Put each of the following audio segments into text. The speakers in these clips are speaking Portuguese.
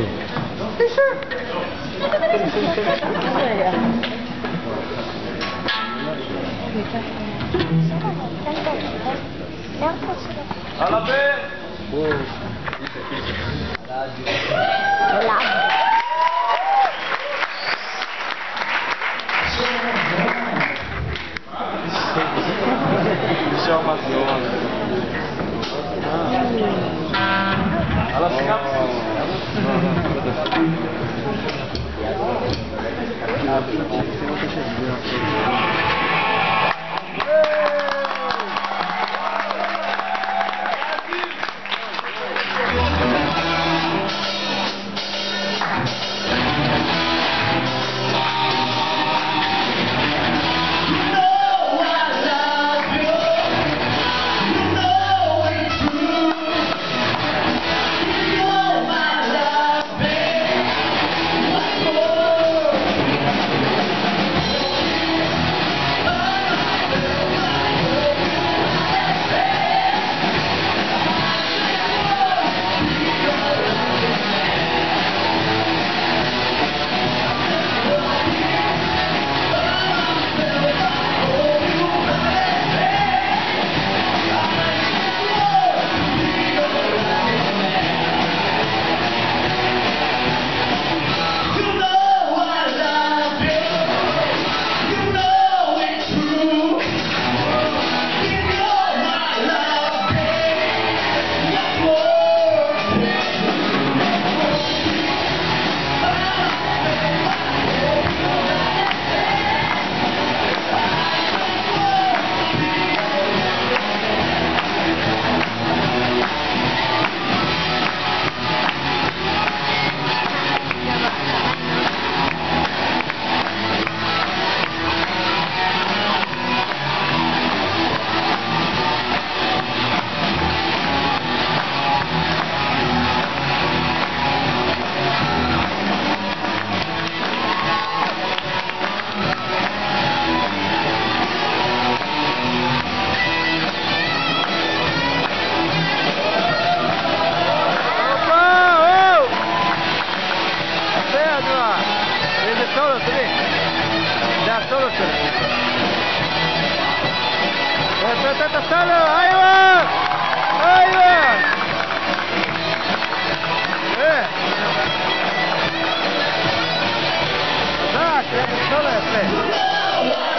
do. Alla B! Lá. Michel Mazzone. Ela fica. Thank you. nueva. Desde solo se. Ya solo se ve. ¡Ta, solo! ¡Ahí va! ¡Ahí va! ¡Eh! ¡Ah, que solo es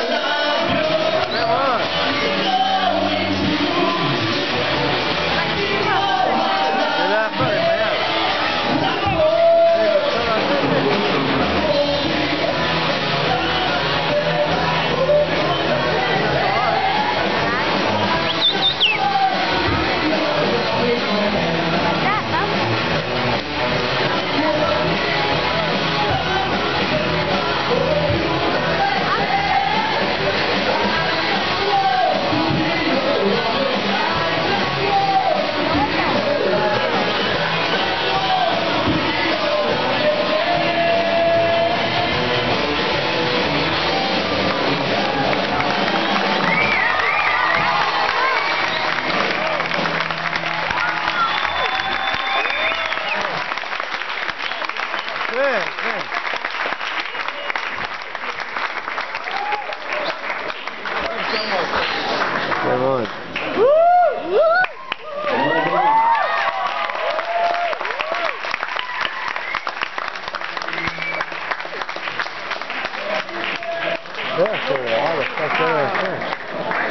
Good. Come on. Woo! Woo! That's a stuff there.